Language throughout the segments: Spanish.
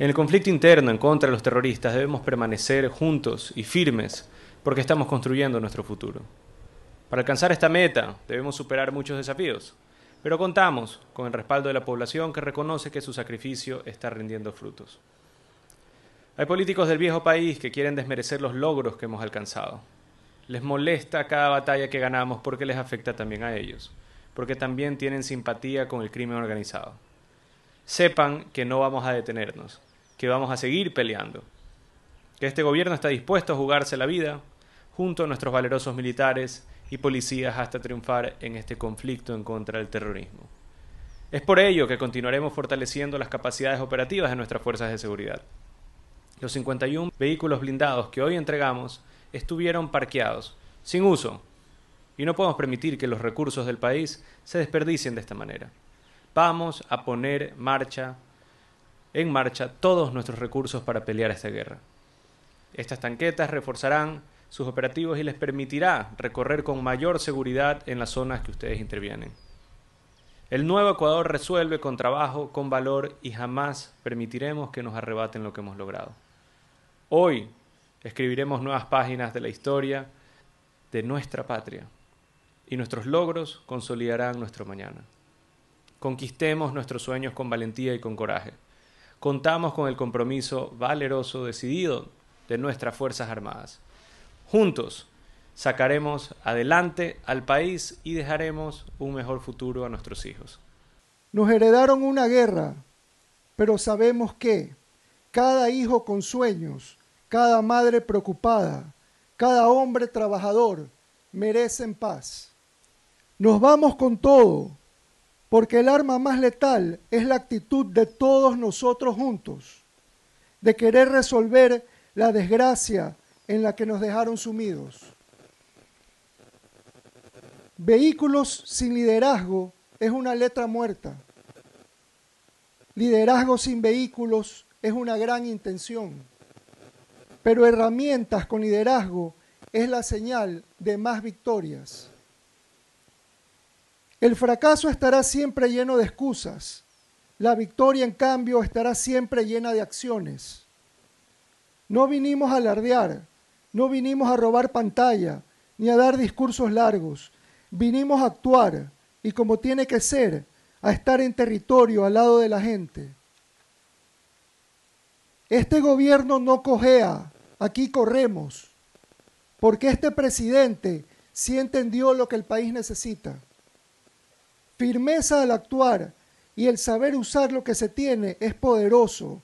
En el conflicto interno en contra de los terroristas debemos permanecer juntos y firmes porque estamos construyendo nuestro futuro. Para alcanzar esta meta debemos superar muchos desafíos, pero contamos con el respaldo de la población que reconoce que su sacrificio está rindiendo frutos. Hay políticos del viejo país que quieren desmerecer los logros que hemos alcanzado. Les molesta cada batalla que ganamos porque les afecta también a ellos, porque también tienen simpatía con el crimen organizado. Sepan que no vamos a detenernos, que vamos a seguir peleando, que este gobierno está dispuesto a jugarse la vida junto a nuestros valerosos militares y policías hasta triunfar en este conflicto en contra del terrorismo. Es por ello que continuaremos fortaleciendo las capacidades operativas de nuestras fuerzas de seguridad. Los 51 vehículos blindados que hoy entregamos estuvieron parqueados, sin uso, y no podemos permitir que los recursos del país se desperdicien de esta manera. Vamos a poner marcha en marcha todos nuestros recursos para pelear esta guerra. Estas tanquetas reforzarán sus operativos y les permitirá recorrer con mayor seguridad en las zonas que ustedes intervienen. El nuevo Ecuador resuelve con trabajo, con valor y jamás permitiremos que nos arrebaten lo que hemos logrado. Hoy escribiremos nuevas páginas de la historia de nuestra patria y nuestros logros consolidarán nuestro mañana. Conquistemos nuestros sueños con valentía y con coraje contamos con el compromiso valeroso, decidido de nuestras Fuerzas Armadas. Juntos sacaremos adelante al país y dejaremos un mejor futuro a nuestros hijos. Nos heredaron una guerra, pero sabemos que cada hijo con sueños, cada madre preocupada, cada hombre trabajador merecen paz. Nos vamos con todo porque el arma más letal es la actitud de todos nosotros juntos, de querer resolver la desgracia en la que nos dejaron sumidos. Vehículos sin liderazgo es una letra muerta. Liderazgo sin vehículos es una gran intención. Pero herramientas con liderazgo es la señal de más victorias. El fracaso estará siempre lleno de excusas. La victoria, en cambio, estará siempre llena de acciones. No vinimos a alardear, no vinimos a robar pantalla, ni a dar discursos largos. Vinimos a actuar y como tiene que ser, a estar en territorio al lado de la gente. Este gobierno no cojea, aquí corremos, porque este presidente sí entendió lo que el país necesita firmeza al actuar y el saber usar lo que se tiene es poderoso,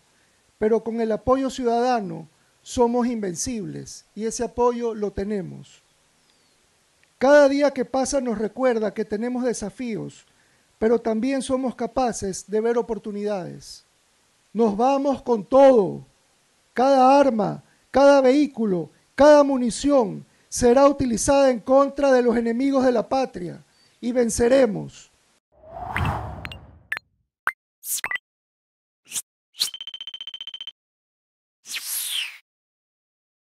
pero con el apoyo ciudadano somos invencibles y ese apoyo lo tenemos. Cada día que pasa nos recuerda que tenemos desafíos, pero también somos capaces de ver oportunidades. Nos vamos con todo. Cada arma, cada vehículo, cada munición será utilizada en contra de los enemigos de la patria y venceremos.